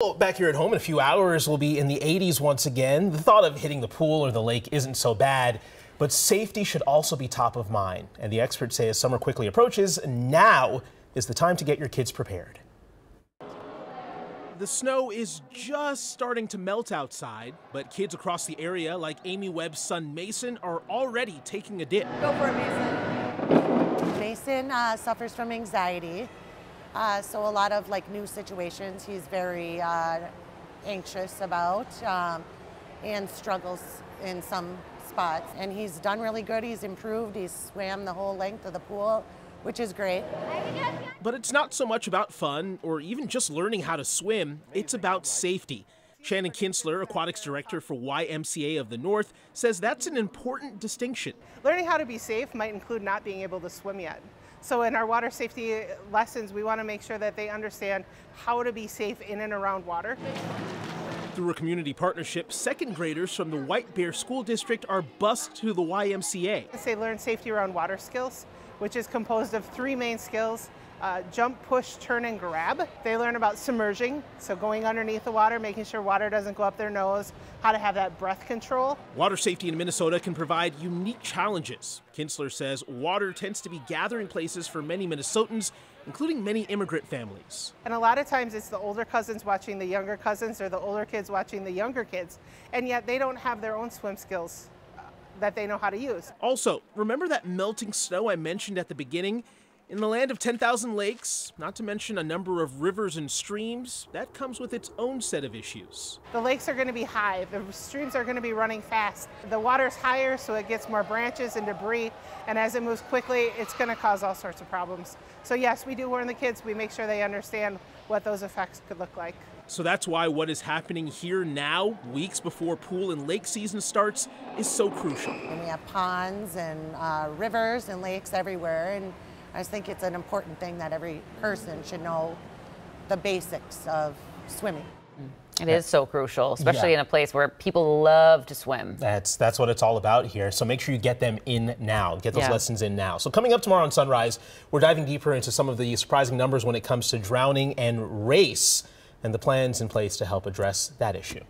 Well, Back here at home in a few hours, we'll be in the 80s once again. The thought of hitting the pool or the lake isn't so bad, but safety should also be top of mind. And the experts say as summer quickly approaches, now is the time to get your kids prepared. The snow is just starting to melt outside, but kids across the area, like Amy Webb's son Mason, are already taking a dip. Go for it, Mason. Mason uh, suffers from anxiety. Uh, so a lot of like new situations he's very uh, anxious about um, and struggles in some spots. And he's done really good. He's improved. He's swam the whole length of the pool, which is great. But it's not so much about fun or even just learning how to swim. It's about safety. Shannon Kinstler, aquatics director for YMCA of the North, says that's an important distinction. Learning how to be safe might include not being able to swim yet. So in our water safety lessons, we want to make sure that they understand how to be safe in and around water. Through a community partnership, second graders from the White Bear School District are bused to the YMCA. They learn safety around water skills, which is composed of three main skills uh, jump, push, turn, and grab. They learn about submerging, so going underneath the water, making sure water doesn't go up their nose, how to have that breath control. Water safety in Minnesota can provide unique challenges. Kinstler says water tends to be gathering places for many Minnesotans, including many immigrant families. And a lot of times it's the older cousins watching the younger cousins or the older kids watching the younger kids, and yet they don't have their own swim skills uh, that they know how to use. Also, remember that melting snow I mentioned at the beginning? In the land of 10,000 lakes, not to mention a number of rivers and streams, that comes with its own set of issues. The lakes are going to be high, the streams are going to be running fast. The water's higher, so it gets more branches and debris, and as it moves quickly, it's going to cause all sorts of problems. So, yes, we do warn the kids, we make sure they understand what those effects could look like. So that's why what is happening here now, weeks before pool and lake season starts, is so crucial. And we have ponds and uh, rivers and lakes everywhere. and I just think it's an important thing that every person should know the basics of swimming. Mm. It is so crucial, especially yeah. in a place where people love to swim. That's that's what it's all about here. So make sure you get them in now. Get those yeah. lessons in now. So coming up tomorrow on Sunrise, we're diving deeper into some of the surprising numbers when it comes to drowning and race and the plans in place to help address that issue.